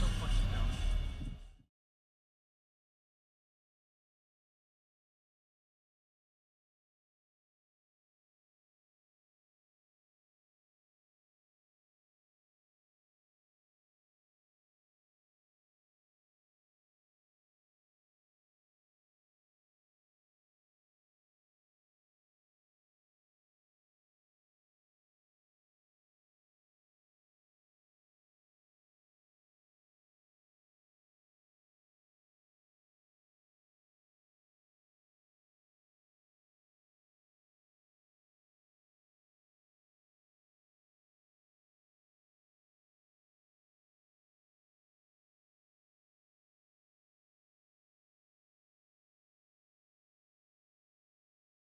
so fucking